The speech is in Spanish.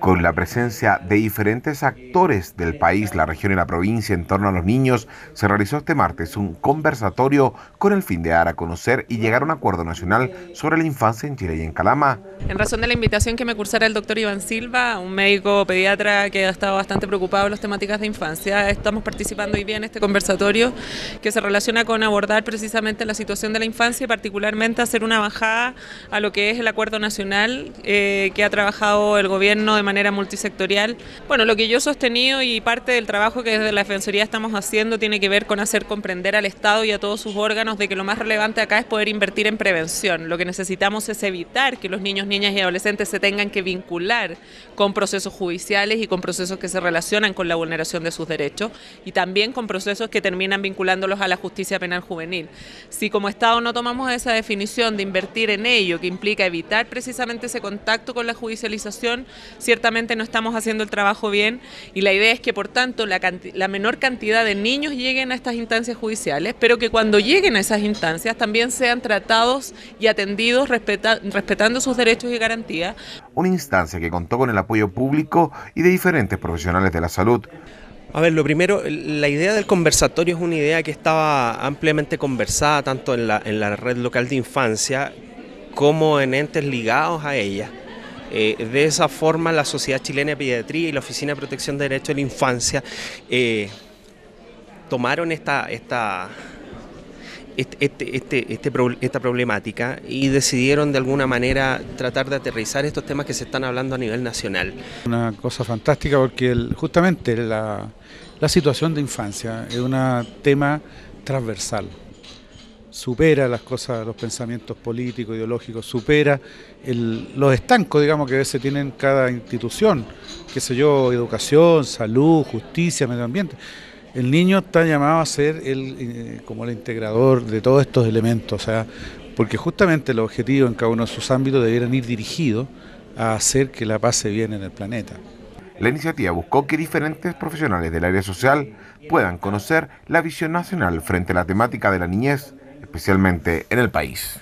Con la presencia de diferentes actores del país, la región y la provincia en torno a los niños, se realizó este martes un conversatorio con el fin de dar a conocer y llegar a un acuerdo nacional sobre la infancia en Chile y en Calama. En razón de la invitación que me cursara el doctor Iván Silva, un médico pediatra que ha estado bastante preocupado en las temáticas de infancia, estamos participando hoy día en este conversatorio que se relaciona con abordar precisamente la situación de la infancia y particularmente hacer una bajada a lo que es el acuerdo nacional eh, que ha trabajado el gobierno de manera multisectorial. Bueno, lo que yo he sostenido y parte del trabajo que desde la Defensoría estamos haciendo tiene que ver con hacer comprender al Estado y a todos sus órganos de que lo más relevante acá es poder invertir en prevención. Lo que necesitamos es evitar que los niños, niñas y adolescentes se tengan que vincular con procesos judiciales y con procesos que se relacionan con la vulneración de sus derechos y también con procesos que terminan vinculándolos a la justicia penal juvenil. Si como Estado no tomamos esa definición de invertir en ello, que implica evitar precisamente ese contacto con la judicialización, ciertamente no estamos haciendo el trabajo bien y la idea es que por tanto la, la menor cantidad de niños lleguen a estas instancias judiciales, pero que cuando lleguen a esas instancias también sean tratados y atendidos respeta, respetando sus derechos y garantías. Una instancia que contó con el apoyo público y de diferentes profesionales de la salud. A ver, lo primero, la idea del conversatorio es una idea que estaba ampliamente conversada tanto en la, en la red local de infancia como en entes ligados a ella. Eh, de esa forma, la Sociedad Chilena de Pediatría y la Oficina de Protección de Derechos de la Infancia eh, tomaron esta, esta, este, este, este, este esta problemática y decidieron de alguna manera tratar de aterrizar estos temas que se están hablando a nivel nacional. Una cosa fantástica porque justamente la, la situación de infancia es un tema transversal supera las cosas, los pensamientos políticos, ideológicos, supera los estancos, digamos, que a veces tienen cada institución, qué sé yo, educación, salud, justicia, medio ambiente. El niño está llamado a ser el, eh, como el integrador de todos estos elementos, o sea, porque justamente los objetivos en cada uno de sus ámbitos debieran ir dirigidos a hacer que la pase bien en el planeta. La iniciativa buscó que diferentes profesionales del área social puedan conocer la visión nacional frente a la temática de la niñez especialmente en el país.